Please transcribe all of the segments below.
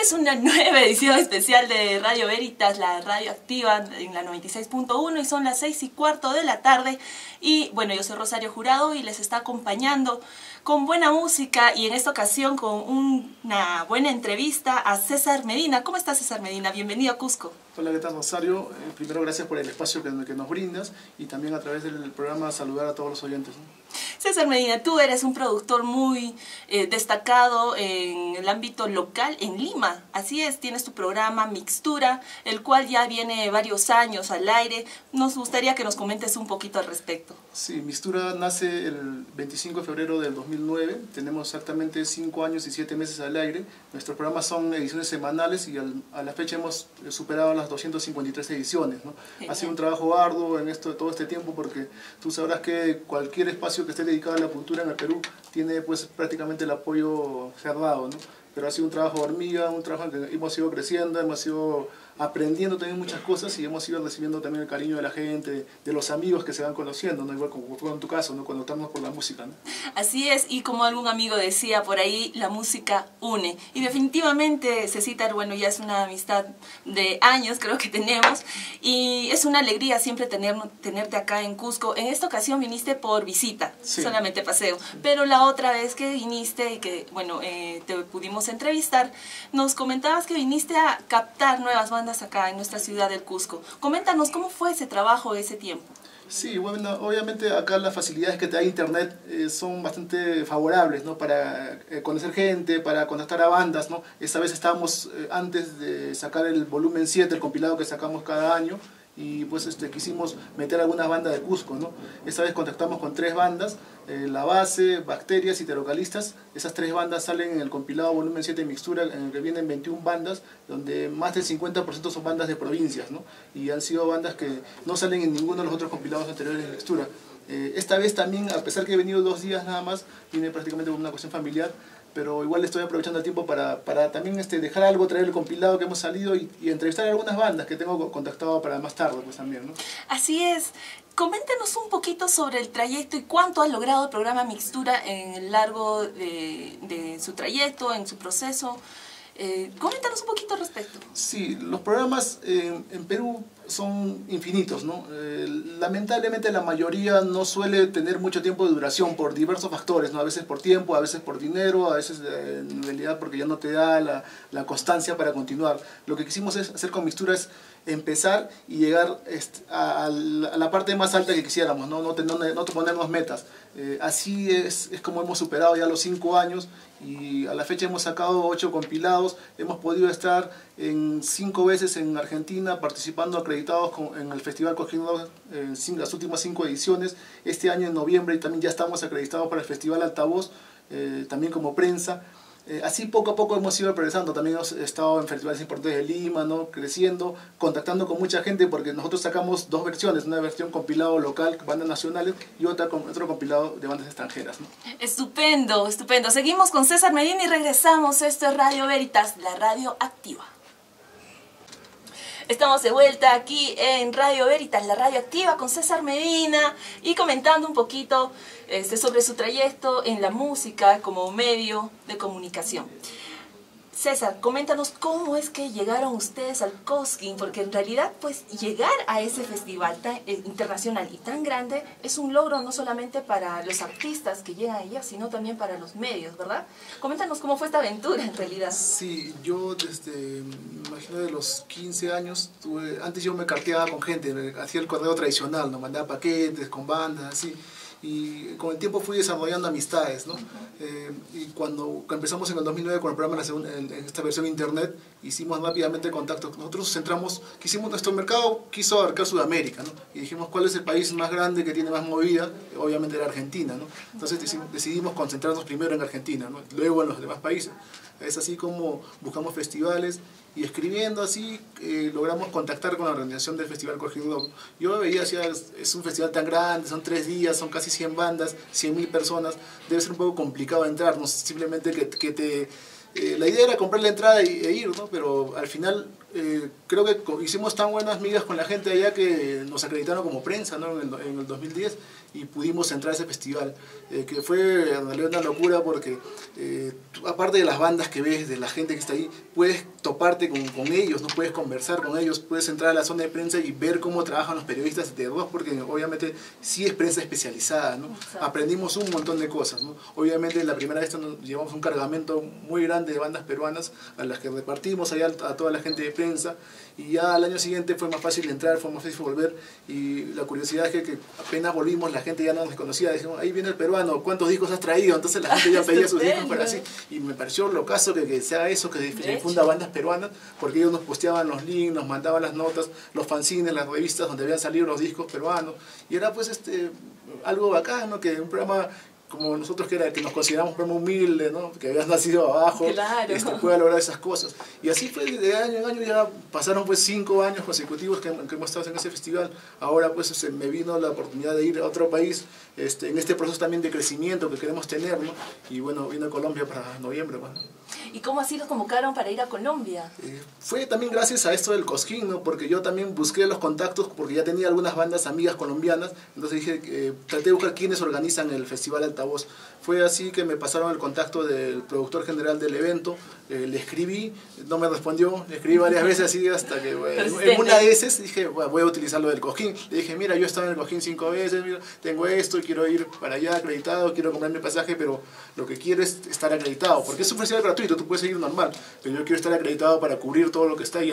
Esta es una nueva edición especial de Radio Veritas, la radio activa en la 96.1 y son las 6 y cuarto de la tarde. Y bueno, yo soy Rosario Jurado y les está acompañando con buena música y en esta ocasión con una buena entrevista a César Medina. ¿Cómo estás César Medina? Bienvenido a Cusco. Hola, ¿qué tal Rosario? Eh, primero gracias por el espacio que, que, nos brindas y también a través del programa saludar a todos los oyentes. César Medina, tú eres un productor muy eh, destacado en el ámbito local en Lima. Así es, tienes tu programa Mixtura, el cual ya viene varios años al aire. Nos gustaría que nos comentes un poquito al respecto. Sí, Mixtura nace el 25 de febrero del 2009. Tenemos exactamente 5 años y 7 meses al aire. Nuestros programas son ediciones semanales y a la fecha hemos superado las 253 ediciones. ¿no? Ha sido un trabajo arduo en esto, todo este tiempo porque tú sabrás que cualquier espacio que esté dedicado a la cultura en el Perú tiene pues prácticamente el apoyo cerrado, ¿no? pero ha sido un trabajo hormiga, un trabajo en que hemos ido creciendo, hemos ido aprendiendo también muchas cosas y hemos ido recibiendo también el cariño de la gente, de los amigos que se van conociendo, ¿no? igual como fue en tu caso, ¿no? cuando estamos por la música. ¿no? Así es, y como algún amigo decía por ahí, la música une. Y definitivamente, Cecita, bueno, ya es una amistad de años, creo que tenemos, y es una alegría siempre tener, tenerte acá en Cusco. En esta ocasión viniste por visita, solamente paseo, pero la otra vez que viniste y que, bueno, eh, te pudimos entrevistar, nos comentabas que viniste a captar nuevas bandas acá en nuestra ciudad del Cusco. Coméntanos cómo fue ese trabajo ese tiempo. Sí, bueno, obviamente acá las facilidades que te da Internet eh, son bastante favorables, ¿no? Para eh, conocer gente, para contactar a bandas, ¿no? Esta vez estábamos eh, antes de sacar el volumen 7, el compilado que sacamos cada año, y pues este, quisimos meter algunas bandas de Cusco, ¿no? Esta vez contactamos con tres bandas, eh, La Base, Bacterias y Terocalistas. Esas tres bandas salen en el compilado volumen 7 de Mixtura, en el que vienen 21 bandas, donde más del 50% son bandas de provincias, ¿no? Y han sido bandas que no salen en ninguno de los otros compilados anteriores de Mixtura. Eh, esta vez también, a pesar que he venido dos días nada más, viene prácticamente por una cuestión familiar, pero igual estoy aprovechando el tiempo para, para también este, dejar algo, traer el compilado que hemos salido y, entrevistar a algunas bandas que tengo contactado para más tarde pues también, ¿no? Así es. Coméntenos un poquito sobre el trayecto y cuánto ha logrado el programa Mixtura en el largo de, de su trayecto, en su proceso. Eh, coméntanos un poquito al respecto. Sí, los programas en, Perú son infinitos, ¿no? Eh, lamentablemente la mayoría no suele tener mucho tiempo de duración por diversos factores, ¿no? A veces por tiempo, a veces por dinero, a veces en realidad porque ya no te da la, la constancia para continuar. Lo que quisimos es hacer con Mixtura es empezar y llegar a, la parte más alta que quisiéramos, no, no, no, no ponernos metas. Eh, así es, es como hemos superado ya los cinco años y a la fecha hemos sacado ocho compilados, hemos podido estar en cinco veces en Argentina participando acreditados en el Festival Cogiendo en las últimas cinco ediciones. Este año en noviembre y también ya estamos acreditados para el Festival Altavoz, eh, también como prensa. Eh, así poco a poco hemos ido progresando, también hemos estado en festivales importantes de Lima, ¿no? creciendo, contactando con mucha gente porque nosotros sacamos dos versiones, una versión compilado local, bandas nacionales, y otra otro compilado de bandas extranjeras. Estupendo, estupendo. Seguimos con César Medina y regresamos. Esto es Radio Veritas, la radio activa. Estamos de vuelta aquí en Radio Veritas, la radio activa, con César Medina y comentando un poquito este, sobre su trayecto en la música como medio de comunicación. César, coméntanos cómo es que llegaron ustedes al Cosquín, porque en realidad pues llegar a ese festival tan, eh, internacional y tan grande es un logro no solamente para los artistas que llegan allá, sino también para los medios, ¿verdad? Coméntanos cómo fue esta aventura en realidad. Sí, yo desde, imagino de los 15 años, tuve, antes yo me carteaba con gente, hacía el correo tradicional, no mandaba paquetes con bandas, así y con el tiempo fui desarrollando amistades, ¿no? Eh, y cuando empezamos en el 2009 con el programa en, esta versión internet, hicimos rápidamente contacto. Nosotros centramos, quisimos nuestro mercado, quiso abarcar Sudamérica, ¿no? Y dijimos, ¿cuál es el país más grande que tiene más movida? Obviamente era Argentina, ¿no? Entonces decidimos concentrarnos primero en Argentina, ¿no? Luego en los demás países. Es así como buscamos festivales y escribiendo así eh, logramos contactar con la organización del Festival Corregidor. Yo veía, decía, es un festival tan grande, son tres días, son casi 100 bandas, 100 mil personas, debe ser un poco complicado entrar, no simplemente que, que te... Eh, la idea era comprar la entrada e ir, ¿no? pero al final eh, creo que hicimos tan buenas migas con la gente allá que nos acreditaron como prensa ¿no? en, el, en el 2010 y pudimos entrar a ese festival, eh, que fue en realidad una locura porque eh, aparte de las bandas que ves, de la gente que está ahí, puedes toparte con, con, ellos, no puedes conversar con ellos, puedes entrar a la zona de prensa y ver cómo trabajan los periodistas de dos, porque obviamente sí es prensa especializada, ¿no? aprendimos un montón de cosas. ¿no? Obviamente la primera vez nos llevamos un cargamento muy grande de bandas peruanas a las que repartimos allá a toda la gente de prensa y ya al año siguiente fue más fácil entrar, fue más fácil volver y la curiosidad es que, apenas volvimos la gente ya no nos conocía, dijimos, ahí viene el peruano, ¿cuántos discos has traído? Entonces la gente ya pedía sus discos para así y me pareció lo caso que, que sea eso, que difunda bandas peruanas, porque ellos nos posteaban los links, nos mandaban las notas, los fanzines, las revistas donde habían salido los discos peruanos y era pues este algo bacano, que un programa como nosotros que, era, que nos consideramos como humilde, ¿no? que habías nacido abajo, claro. este, pueda lograr esas cosas. Y así fue de año en año, ya pasaron pues cinco años consecutivos que, que hemos estado en ese festival. Ahora pues este, me vino la oportunidad de ir a otro país este, en este proceso también de crecimiento que queremos tener. ¿no? Y bueno, vine a Colombia para noviembre. ¿no? ¿Y cómo así los convocaron para ir a Colombia? Eh, fue también gracias a esto del Cosquín, ¿no? porque yo también busqué los contactos, porque ya tenía algunas bandas amigas colombianas, entonces dije, eh, traté de buscar quiénes organizan el Festival Altavoz. Fue así que me pasaron el contacto del productor general del evento, eh, le escribí, no me respondió, le escribí varias veces así hasta que bueno, en una de esas dije, bueno, voy a utilizar lo del Cosquín. Le dije, mira, yo he estado en el Cosquín cinco veces, mira, tengo esto, quiero ir para allá acreditado, quiero comprar mi pasaje, pero lo que quiero es estar acreditado, porque es un festival gratuito, tú puedes ir normal, pero yo quiero estar acreditado para cubrir todo lo que está ahí,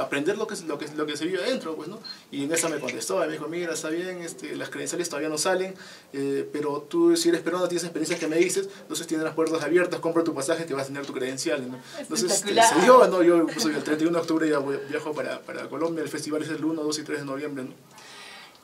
aprender lo que, lo que, lo que se vive adentro, pues, ¿no? Y en esa me contestó, me dijo, mira, está bien, este, las credenciales todavía no salen, eh, pero tú si eres peruano tienes experiencias que me dices, entonces tienes las puertas abiertas, compra tu pasaje que vas a tener tu credencial, ¿no? Entonces este, se dio, ¿no? Yo pues, el 31 de octubre ya voy, viajo para, para Colombia, el festival es el 1, 2 y 3 de noviembre, ¿no?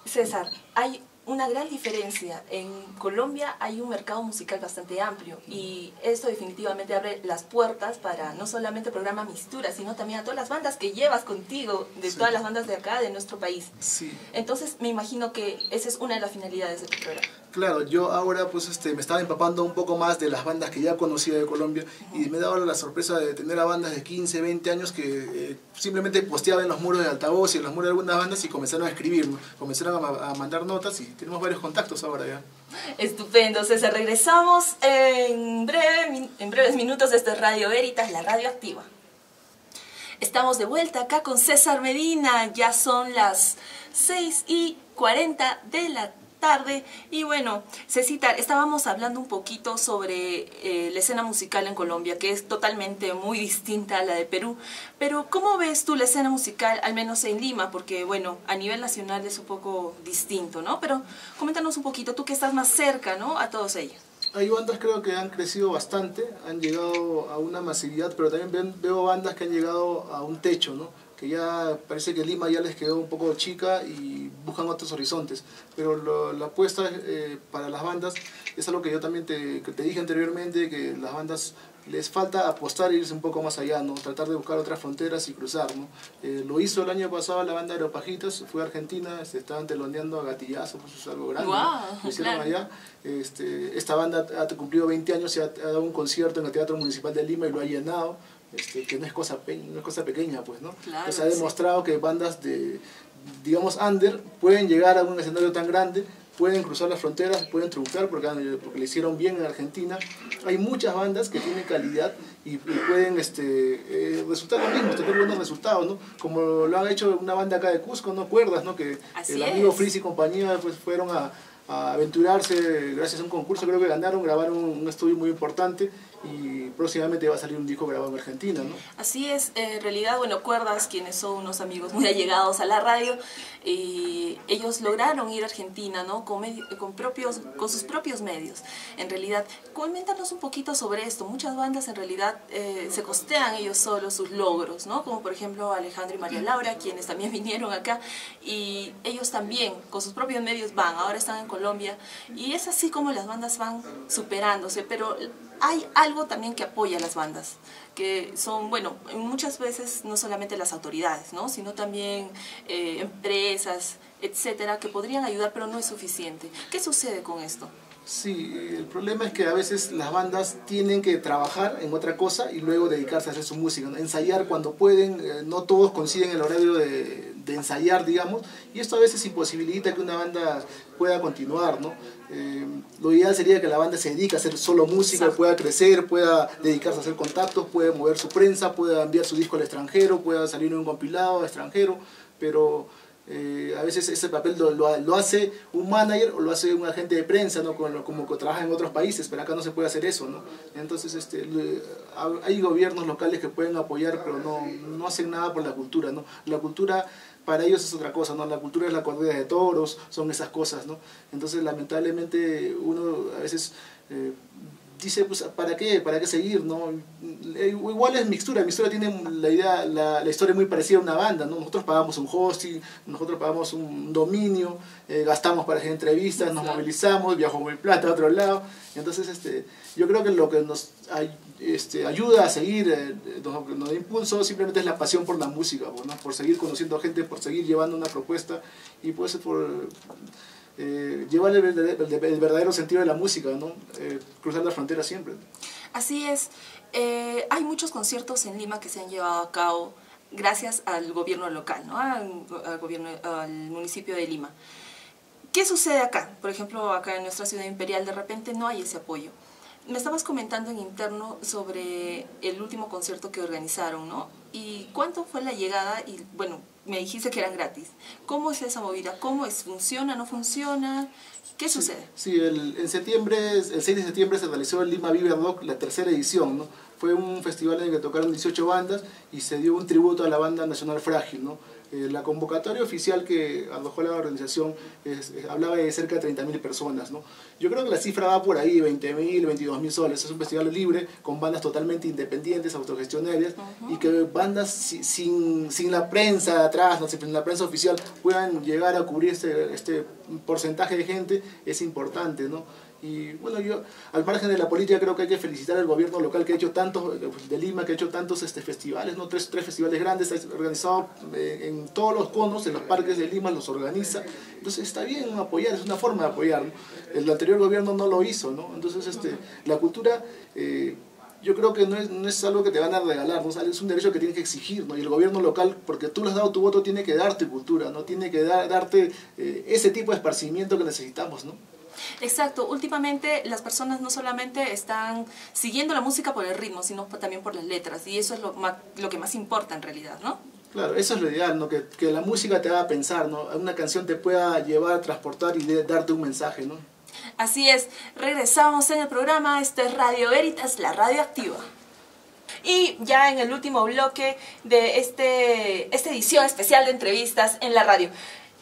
César, hay una gran diferencia. En Colombia hay un mercado musical bastante amplio y esto definitivamente abre las puertas para no solamente el programa Mistura, sino también a todas las bandas que llevas contigo, de sí. todas las bandas de acá, de nuestro país. Sí. Entonces me imagino que esa es una de las finalidades de tu programa. Claro, yo ahora pues este, me estaba empapando un poco más de las bandas que ya conocía de Colombia y me daba la sorpresa de tener a bandas de 15, 20 años que eh, simplemente posteaban en los muros de altavoz y en los muros de algunas bandas y comenzaron a escribir, comenzaron a, a, mandar notas y tenemos varios contactos ahora ya. Estupendo, César. Regresamos en, breve, en breves minutos de este Radio Veritas, la radio activa. Estamos de vuelta acá con César Medina, ya son las 6 y 40 de la tarde tarde. Y bueno, Cecita, estábamos hablando un poquito sobre eh, la escena musical en Colombia, que es totalmente muy distinta a la de Perú. Pero, ¿cómo ves tú la escena musical, al menos en Lima? Porque, bueno, a nivel nacional es un poco distinto, ¿no? Pero coméntanos un poquito, tú que estás más cerca, ¿no? A todos ellos. Hay bandas creo que han crecido bastante, han llegado a una masividad, pero también veo bandas que han llegado a un techo, ¿no? Que ya parece que Lima ya les quedó un poco chica y buscan otros horizontes. Pero lo, la apuesta eh, para las bandas es algo que yo también te, que te dije anteriormente, que las bandas les falta apostar e irse un poco más allá, ¿no? tratar de buscar otras fronteras y cruzar. ¿no? Eh, lo hizo el año pasado la banda Aeropajitas, fue a Argentina, se estaban teloneando a gatillazo, pues es algo grande. Wow, lo hicieron claro. allá. Este, esta banda ha cumplido 20 años y ha, ha dado un concierto en el Teatro Municipal de Lima y lo ha llenado. Este, que no es, cosa no es cosa pequeña, pues, ¿no? Claro, Entonces ha demostrado que bandas de, digamos, under pueden llegar a un escenario tan grande, pueden cruzar las fronteras, pueden triunfar porque, porque le hicieron bien en Argentina. Hay muchas bandas que tienen calidad y, y pueden este, eh, resultar lo mismo, tener buenos resultados, ¿no? Como lo han hecho una banda acá de Cusco, ¿no? Cuerdas, ¿no? Que Así el amigo es. Frizz y compañía pues fueron a, a aventurarse gracias a un concurso, creo que ganaron, grabaron un estudio muy importante y próximamente va a salir un disco grabado en Argentina, ¿no? Así es, en realidad, bueno, Cuerdas, quienes son unos amigos muy allegados a la radio, eh, ellos lograron ir a Argentina, ¿no? Con, con, propios, con sus propios medios. En realidad, coméntanos un poquito sobre esto. Muchas bandas en realidad eh, se costean ellos solos sus logros, ¿no? Como por ejemplo Alejandro y María Laura, quienes también vinieron acá, y ellos también, con sus propios medios, van, ahora están en Colombia, y es así como las bandas van superándose, pero hay algo también que apoya a las bandas, que son, bueno, muchas veces no solamente las autoridades, ¿no? sino también eh, empresas, etcétera, que podrían ayudar, pero no es suficiente. ¿Qué sucede con esto? Sí, el problema es que a veces las bandas tienen que trabajar en otra cosa y luego dedicarse a hacer su música, ensayar cuando pueden, eh, no todos consiguen el horario de, ensayar, digamos, y esto a veces imposibilita que una banda pueda continuar, ¿no? Eh, lo ideal sería que la banda se dedique a hacer solo música, pueda crecer, pueda dedicarse a hacer contactos, pueda mover su prensa, pueda enviar su disco al extranjero, pueda salir en un compilado extranjero, pero eh, a veces ese papel lo, lo, hace un manager o lo hace un agente de prensa, ¿no? como, como que trabaja en otros países, pero acá no se puede hacer eso. ¿no? Entonces este, hay gobiernos locales que pueden apoyar, pero no, no hacen nada por la cultura. ¿no? La cultura para ellos es otra cosa, ¿no? La cultura es la corrida de toros, son esas cosas, ¿no? Entonces, lamentablemente, uno a veces eh, dice, pues, ¿para qué? ¿Para qué seguir? ¿no? Eh, igual es Mixtura, Mixtura tiene la idea, la, la, historia muy parecida a una banda, ¿no? Nosotros pagamos un hosting, nosotros pagamos un dominio, eh, gastamos para hacer entrevistas, nos movilizamos, viajamos en plata a otro lado, entonces este, yo creo que lo que nos este, ayuda a seguir, eh, nos, nos, da impulso, simplemente es la pasión por la música, ¿no? por seguir conociendo gente, por seguir llevando una propuesta y puede ser por eh, llevar el, verdadero sentido de la música, ¿no? Eh, cruzar la frontera siempre. Así es. Eh, hay muchos conciertos en Lima que se han llevado a cabo gracias al gobierno local, ¿no? al, gobierno, al municipio de Lima. ¿Qué sucede acá? Por ejemplo, acá en nuestra ciudad imperial de repente no hay ese apoyo. Me estabas comentando en interno sobre el último concierto que organizaron, ¿no? ¿Y cuánto fue la llegada? Y bueno, me dijiste que eran gratis. ¿Cómo es esa movida? ¿Cómo es? ¿Funciona? ¿No funciona? ¿Qué sucede? Sí, el, en septiembre, el 6 de septiembre se realizó el Lima Vive Rock, la tercera edición, ¿no? Fue un festival en el que tocaron 18 bandas y se dio un tributo a la banda nacional Frágil, ¿no? Eh, la convocatoria oficial que arrojó la organización hablaba de cerca de 30.000 personas. ¿no? Yo creo que la cifra va por ahí, 20.000, 22.000 soles. Es un festival libre con bandas totalmente independientes, autogestionarias, y que bandas sin, sin la prensa atrás, no sin la prensa oficial, puedan llegar a cubrir este, este porcentaje de gente es importante. ¿no? Y bueno, yo al margen de la política creo que hay que felicitar al gobierno local que ha hecho tantos, de Lima, que ha hecho tantos este, festivales, ¿no? tres, tres festivales grandes, ha organizado eh, en todos los conos, en los parques de Lima, los organiza. Entonces está bien apoyar, es una forma de apoyar. El anterior gobierno no lo hizo, ¿no? Entonces este, la cultura... Eh, yo creo que no es, no es, algo que te van a regalar, ¿no? es un derecho que tienes que exigir, ¿no? y el gobierno local, porque tú le has dado tu voto, tiene que darte cultura, ¿no? tiene que dar, darte eh, ese tipo de esparcimiento que necesitamos. ¿no? Exacto, últimamente las personas no solamente están siguiendo la música por el ritmo, sino también por las letras, y eso es lo, lo que más importa en realidad, ¿no? Claro, eso es lo ideal, ¿no? Que, que, la música te haga pensar, ¿no? Una canción te pueda llevar, transportar y darte un mensaje, ¿no? Así es, regresamos en el programa, este es Radio Veritas, la radio activa. Y ya en el último bloque de este, esta edición especial de entrevistas en la radio.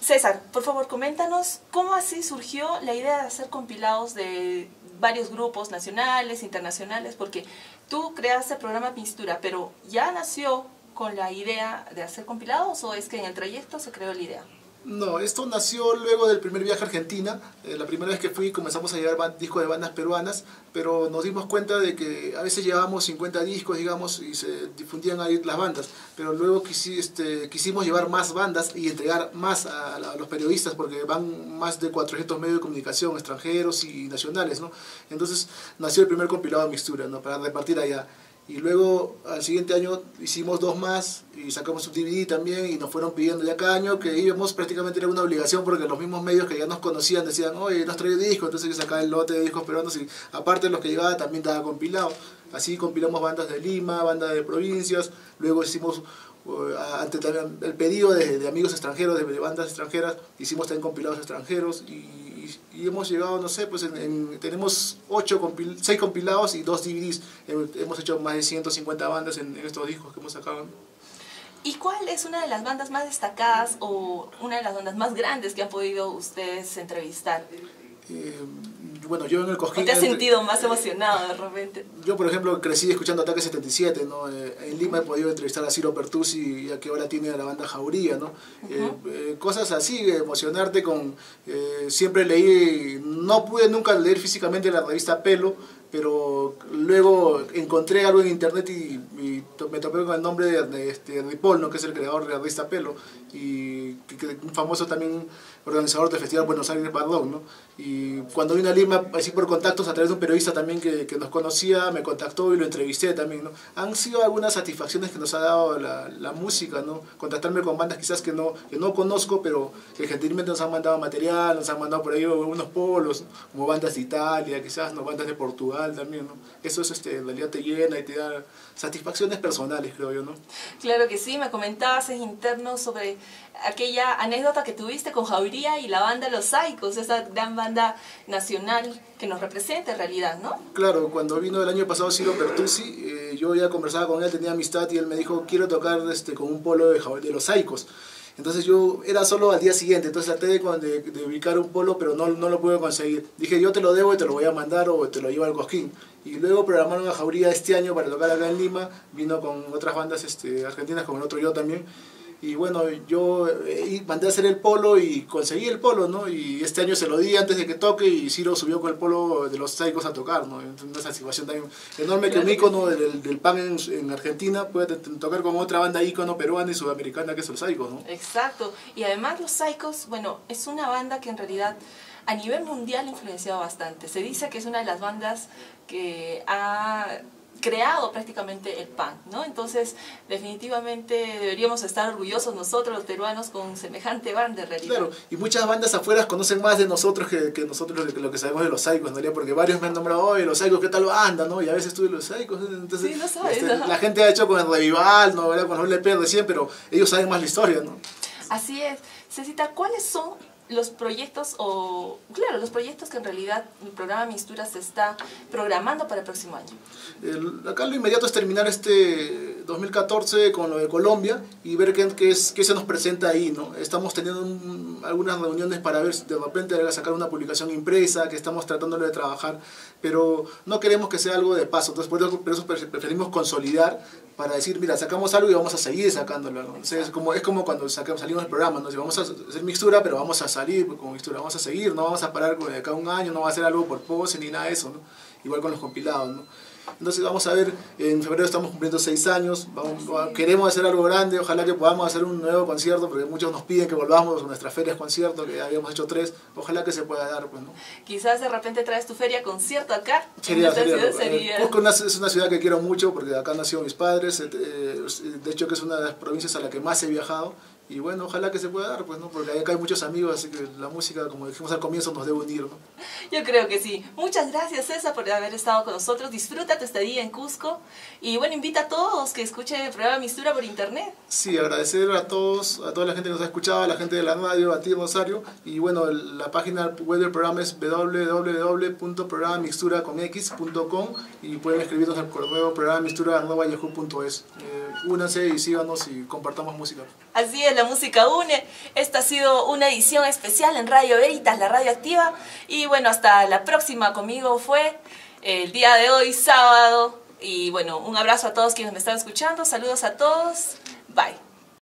César, por favor, coméntanos cómo así surgió la idea de hacer compilados de varios grupos nacionales, internacionales, porque tú creaste el programa Pintura, pero ¿ya nació con la idea de hacer compilados o es que en el trayecto se creó la idea? No, esto nació luego del primer viaje a Argentina. Eh, la primera vez que fui comenzamos a llevar discos de bandas peruanas, pero nos dimos cuenta de que a veces llevábamos 50 discos, digamos, y se difundían ahí las bandas. Pero luego este, quisimos llevar más bandas y entregar más a, a, los periodistas, porque van más de 400 medios de comunicación extranjeros y nacionales, ¿no? Entonces nació el primer compilado de mixtura, ¿no? Para repartir allá. Y luego al siguiente año hicimos dos más y sacamos un DVD también y nos fueron pidiendo ya cada año que íbamos prácticamente era una obligación porque los mismos medios que ya nos conocían decían, oye, nos trae disco, entonces yo sacaba el lote de discos peruanos y aparte de los que llevaba también estaba compilado. Así compilamos bandas de Lima, bandas de provincias, luego hicimos uh, ante también el pedido de, amigos extranjeros, de, bandas extranjeras, hicimos también compilados extranjeros y y, hemos llegado, no sé, pues tenemos ocho compil, seis compilados y dos DVDs. Hemos hecho más de 150 bandas en, estos discos que hemos sacado. ¿Y cuál es una de las bandas más destacadas o una de las bandas más grandes que han podido ustedes entrevistar? Eh, bueno, yo en el Cojín... ¿Te has sentido más emocionado de repente? Yo, por ejemplo, crecí escuchando Ataque 77, ¿no? Eh, en Lima he podido entrevistar a Ciro Pertusi, ya que ahora tiene a la banda Jauría, ¿no? Eh, eh, cosas así, emocionarte con... siempre leí, no pude nunca leer físicamente la revista Pelo, pero luego encontré algo en internet y, me topé con el nombre de, este, Ripoll, ¿no? que es el creador de Artista Pelo, y que, un famoso también organizador del Festival Buenos Aires Pardón, ¿no? Y cuando vine a Lima, así por contactos a través de un periodista también que, que, nos conocía, me contactó y lo entrevisté también, ¿no? Han sido algunas satisfacciones que nos ha dado la, la música, ¿no? Contactarme con bandas quizás que no, que no conozco, pero que gentilmente nos han mandado material, nos han mandado por ahí unos polos, como bandas de Italia, quizás, ¿no? Bandas de Portugal también, ¿no? Eso es, este, en realidad te llena y te da satisfacciones personales, creo yo, ¿no? Claro que sí, me comentabas en interno sobre aquella anécdota que tuviste con Jauría y la banda Los Saicos, esa gran banda nacional que nos representa en realidad, ¿no? Claro, cuando vino el año pasado Ciro Pertusi, eh, yo ya conversaba con él, tenía amistad y él me dijo, quiero tocar este, con un polo de, de Los Saicos. Entonces yo era solo al día siguiente, entonces traté de, de, ubicar un polo, pero no, no lo pude conseguir. Dije, yo te lo debo y te lo voy a mandar o te lo llevo al Cosquín. Y luego programaron a Jauría este año para tocar acá en Lima, vino con otras bandas este, argentinas, con el otro yo también. Y bueno, yo eh, mandé a hacer el polo y conseguí el polo, ¿no? Y este año se lo di antes de que toque y Ciro subió con el polo de los Saicos a tocar, ¿no? Una satisfacción también enorme que un ícono del, del pan en, en, Argentina puede tocar con otra banda ícono peruana y sudamericana que es los Saicos, ¿no? Exacto. Y además los Saicos, bueno, es una banda que en realidad a nivel mundial ha influenciado bastante. Se dice que es una de las bandas que ha creado prácticamente el pan, ¿no? Entonces, definitivamente deberíamos estar orgullosos nosotros los peruanos con semejante banda en realidad. Claro, y muchas bandas afuera conocen más de nosotros que, que nosotros lo que, sabemos de los saicos, ¿no? Porque varios me han nombrado, oye, los saicos, ¿qué tal banda, no? Y a veces estuve los saicos, entonces... Sí, no sabes, este, La gente ha hecho con el Revival, ¿no? Con los LP recién, pero ellos saben más la historia, ¿no? Así es. Cecita, ¿cuáles son los proyectos o, claro, los proyectos que en realidad el programa Mistura se está programando para el próximo año? acá lo inmediato es terminar este 2014 con lo de Colombia y ver qué, qué, es, qué se nos presenta ahí, ¿no? Estamos teniendo algunas reuniones para ver si de repente sacar una publicación impresa, que estamos tratándolo de trabajar, pero no queremos que sea algo de paso, entonces por eso, preferimos consolidar para decir, mira, sacamos algo y vamos a seguir sacándolo. ¿no? es, como, es como cuando sacamos, salimos del programa, ¿no? Si vamos a hacer mixtura, pero vamos a salir con mixtura, vamos a seguir, no vamos a parar de acá un año, no va a ser algo por pose ni nada de eso, ¿no? Igual con los compilados, ¿no? Entonces vamos a ver, en febrero estamos cumpliendo seis años, queremos hacer algo grande, ojalá que podamos hacer un nuevo concierto, porque muchos nos piden que volvamos a nuestras ferias concierto, que habíamos hecho tres, ojalá que se pueda dar. Pues, ¿no? Quizás de repente traes tu feria concierto acá. Sería, sería, sería. es una ciudad que quiero mucho, porque acá nacido mis padres, eh, eh, de hecho que es una de las provincias a la que más he viajado, y bueno, ojalá que se pueda dar, pues, ¿no? Porque acá hay muchos amigos, así que la música, como dijimos al comienzo, nos debe unir, ¿no? Yo creo que sí. Muchas gracias, César, por haber estado con nosotros. Disfruta tu estadía en Cusco. Y bueno, invita a todos que escuchen el programa Mistura por internet. Sí, agradecer a todos, a toda la gente que nos ha escuchado, a la gente de la radio, a ti, Rosario. Y bueno, la página web del programa es www.programamixtura.com y pueden escribirnos al correo programamixtura.yahoo.es. Eh, únanse y síganos y compartamos música. Así es, la música une. Esta ha sido una edición especial en Radio Veritas, la radio activa. Y bueno, hasta la próxima. Conmigo fue el día de hoy, sábado. Y bueno, un abrazo a todos quienes me están escuchando. Saludos a todos.